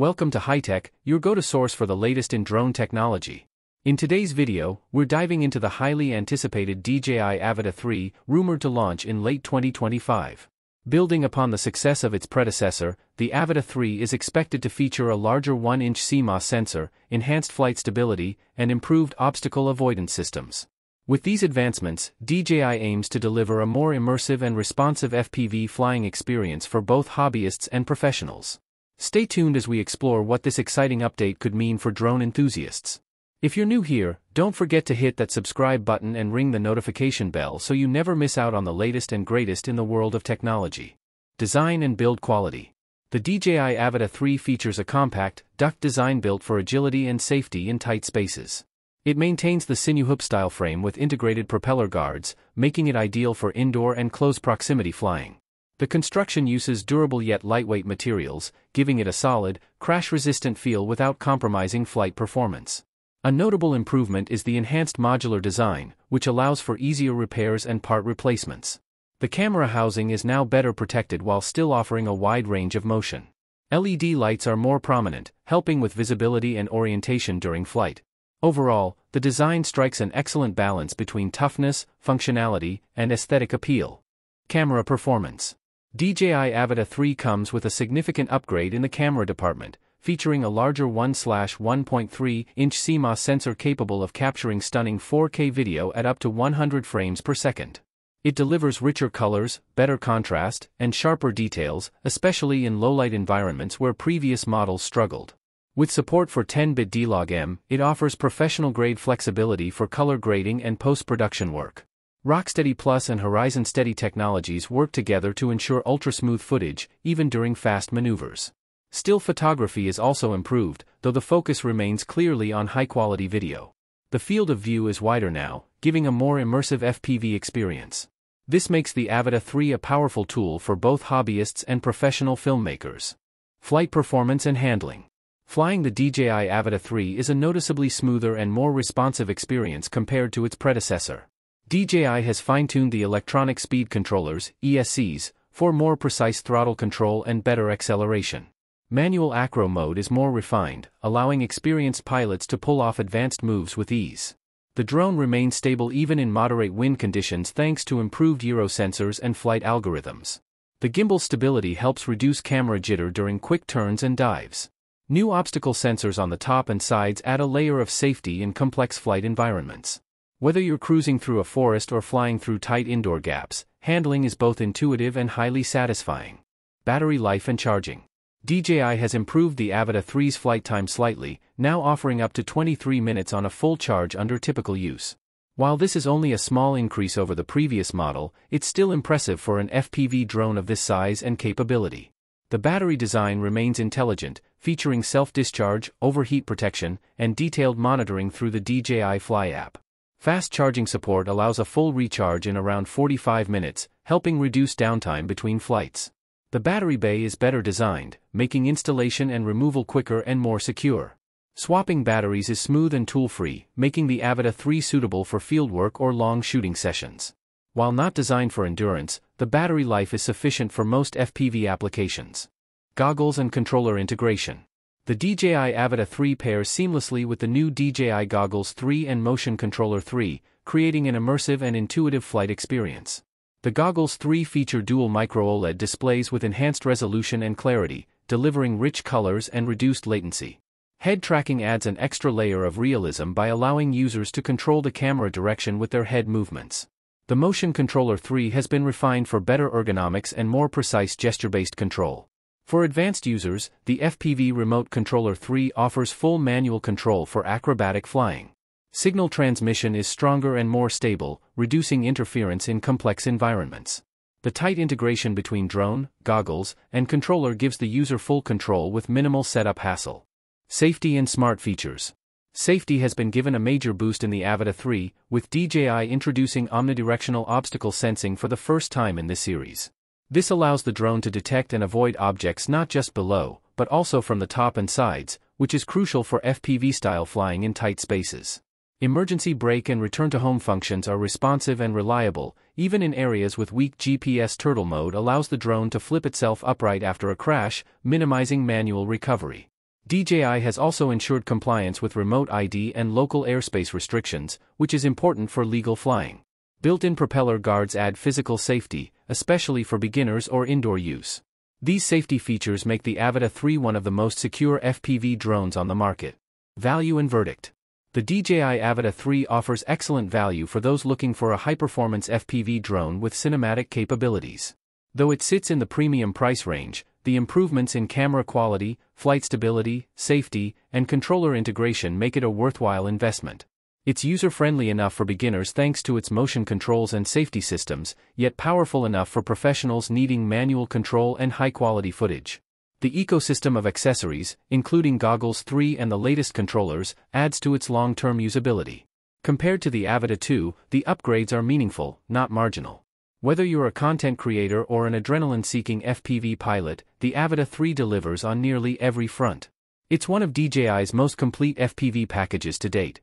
Welcome to HiTEC, your go-to source for the latest in drone technology. In today's video, we're diving into the highly anticipated DJI Avata 3, rumored to launch in late 2025. Building upon the success of its predecessor, the Avata 3 is expected to feature a larger 1-inch CMOS sensor, enhanced flight stability, and improved obstacle avoidance systems. With these advancements, DJI aims to deliver a more immersive and responsive FPV flying experience for both hobbyists and professionals. Stay tuned as we explore what this exciting update could mean for drone enthusiasts. If you're new here, don't forget to hit that subscribe button and ring the notification bell so you never miss out on the latest and greatest in the world of technology. Design and build quality. The DJI Avata 3 features a compact, duct design built for agility and safety in tight spaces. It maintains the cinewhoop style frame with integrated propeller guards, making it ideal for indoor and close proximity flying. The construction uses durable yet lightweight materials, giving it a solid, crash-resistant feel without compromising flight performance. A notable improvement is the enhanced modular design, which allows for easier repairs and part replacements. The camera housing is now better protected while still offering a wide range of motion. LED lights are more prominent, helping with visibility and orientation during flight. Overall, the design strikes an excellent balance between toughness, functionality, and aesthetic appeal. Camera performance. DJI Avata 3 comes with a significant upgrade in the camera department, featuring a larger 1/1.3 inch CMOS sensor capable of capturing stunning 4K video at up to 100 frames per second. It delivers richer colors, better contrast, and sharper details, especially in low-light environments where previous models struggled. With support for 10-bit D-Log-M, it offers professional-grade flexibility for color grading and post-production work. Rocksteady Plus and Horizon Steady technologies work together to ensure ultra-smooth footage, even during fast maneuvers. Still photography is also improved, though the focus remains clearly on high-quality video. The field of view is wider now, giving a more immersive FPV experience. This makes the Avata 3 a powerful tool for both hobbyists and professional filmmakers. Flight performance and handling. Flying the DJI Avata 3 is a noticeably smoother and more responsive experience compared to its predecessor. DJI has fine-tuned the electronic speed controllers, ESCs, for more precise throttle control and better acceleration. Manual acro mode is more refined, allowing experienced pilots to pull off advanced moves with ease. The drone remains stable even in moderate wind conditions thanks to improved gyro sensors and flight algorithms. The gimbal stability helps reduce camera jitter during quick turns and dives. New obstacle sensors on the top and sides add a layer of safety in complex flight environments. Whether you're cruising through a forest or flying through tight indoor gaps, handling is both intuitive and highly satisfying. Battery life and charging. DJI has improved the Avata 3's flight time slightly, now offering up to 23 minutes on a full charge under typical use. While this is only a small increase over the previous model, it's still impressive for an FPV drone of this size and capability. The battery design remains intelligent, featuring self-discharge, overheat protection, and detailed monitoring through the DJI Fly app. Fast charging support allows a full recharge in around 45 minutes, helping reduce downtime between flights. The battery bay is better designed, making installation and removal quicker and more secure. Swapping batteries is smooth and tool-free, making the Avata 3 suitable for fieldwork or long shooting sessions. While not designed for endurance, the battery life is sufficient for most FPV applications. Goggles and controller integration. The DJI Avata 3 pairs seamlessly with the new DJI Goggles 3 and Motion Controller 3, creating an immersive and intuitive flight experience. The Goggles 3 feature dual micro-OLED displays with enhanced resolution and clarity, delivering rich colors and reduced latency. Head tracking adds an extra layer of realism by allowing users to control the camera direction with their head movements. The Motion Controller 3 has been refined for better ergonomics and more precise gesture-based control. For advanced users, the FPV Remote Controller 3 offers full manual control for acrobatic flying. Signal transmission is stronger and more stable, reducing interference in complex environments. The tight integration between drone, goggles, and controller gives the user full control with minimal setup hassle. Safety and smart features. Safety has been given a major boost in the Avata 3, with DJI introducing omnidirectional obstacle sensing for the first time in this series. This allows the drone to detect and avoid objects not just below, but also from the top and sides, which is crucial for FPV-style flying in tight spaces. Emergency brake and return-to-home functions are responsive and reliable, even in areas with weak GPS turtle mode allows the drone to flip itself upright after a crash, minimizing manual recovery. DJI has also ensured compliance with remote ID and local airspace restrictions, which is important for legal flying. Built-in propeller guards add physical safety, especially for beginners or indoor use. These safety features make the Avata 3 one of the most secure FPV drones on the market. Value and verdict. The DJI Avata 3 offers excellent value for those looking for a high-performance FPV drone with cinematic capabilities. Though it sits in the premium price range, the improvements in camera quality, flight stability, safety, and controller integration make it a worthwhile investment. It's user-friendly enough for beginners thanks to its motion controls and safety systems, yet powerful enough for professionals needing manual control and high-quality footage. The ecosystem of accessories, including Goggles 3 and the latest controllers, adds to its long-term usability. Compared to the Avata 2, the upgrades are meaningful, not marginal. Whether you're a content creator or an adrenaline-seeking FPV pilot, the Avata 3 delivers on nearly every front. It's one of DJI's most complete FPV packages to date,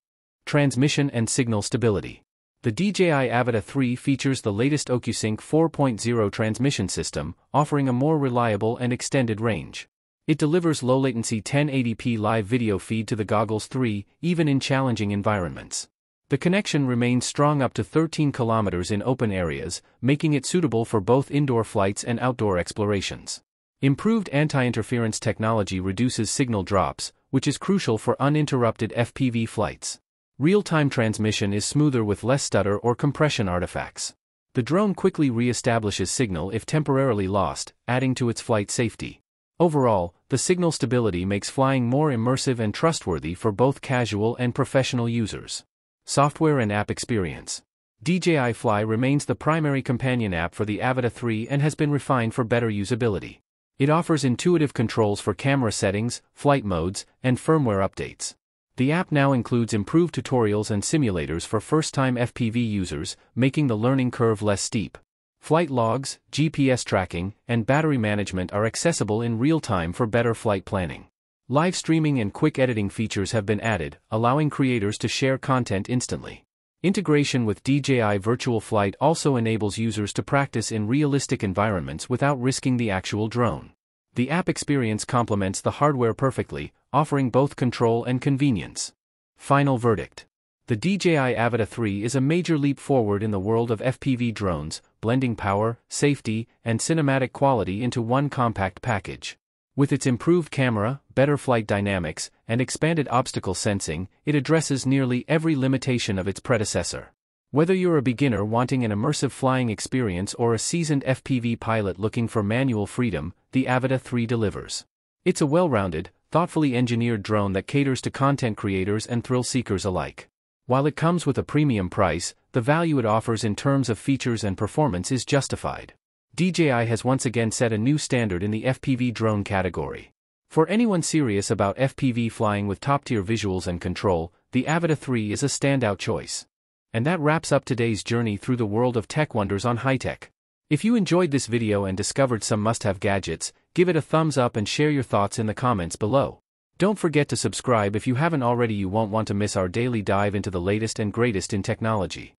Transmission and Signal Stability. The DJI Avata 3 features the latest OcuSync 4.0 transmission system, offering a more reliable and extended range. It delivers low latency 1080p live video feed to the Goggles 3, even in challenging environments. The connection remains strong up to 13 kilometers in open areas, making it suitable for both indoor flights and outdoor explorations. Improved anti-interference technology reduces signal drops, which is crucial for uninterrupted FPV flights. Real-time transmission is smoother with less stutter or compression artifacts. The drone quickly re-establishes signal if temporarily lost, adding to its flight safety. Overall, the signal stability makes flying more immersive and trustworthy for both casual and professional users. Software and App Experience DJI Fly remains the primary companion app for the Avata 3 and has been refined for better usability. It offers intuitive controls for camera settings, flight modes, and firmware updates. The app now includes improved tutorials and simulators for first-time FPV users, making the learning curve less steep. Flight logs, GPS tracking, and battery management are accessible in real time for better flight planning. Live streaming and quick editing features have been added, allowing creators to share content instantly. Integration with DJI Virtual Flight also enables users to practice in realistic environments without risking the actual drone. The app experience complements the hardware perfectly, offering both control and convenience. Final verdict. The DJI Avata 3 is a major leap forward in the world of FPV drones, blending power, safety, and cinematic quality into one compact package. With its improved camera, better flight dynamics, and expanded obstacle sensing, it addresses nearly every limitation of its predecessor. Whether you're a beginner wanting an immersive flying experience or a seasoned FPV pilot looking for manual freedom, the Avata 3 delivers. It's a well-rounded, thoughtfully engineered drone that caters to content creators and thrill seekers alike. While it comes with a premium price, the value it offers in terms of features and performance is justified. DJI has once again set a new standard in the FPV drone category. For anyone serious about FPV flying with top-tier visuals and control, the Avata 3 is a standout choice. And that wraps up today's journey through the world of tech wonders on HiTEC. If you enjoyed this video and discovered some must-have gadgets, give it a thumbs up and share your thoughts in the comments below. Don't forget to subscribe if you haven't already you won't want to miss our daily dive into the latest and greatest in technology.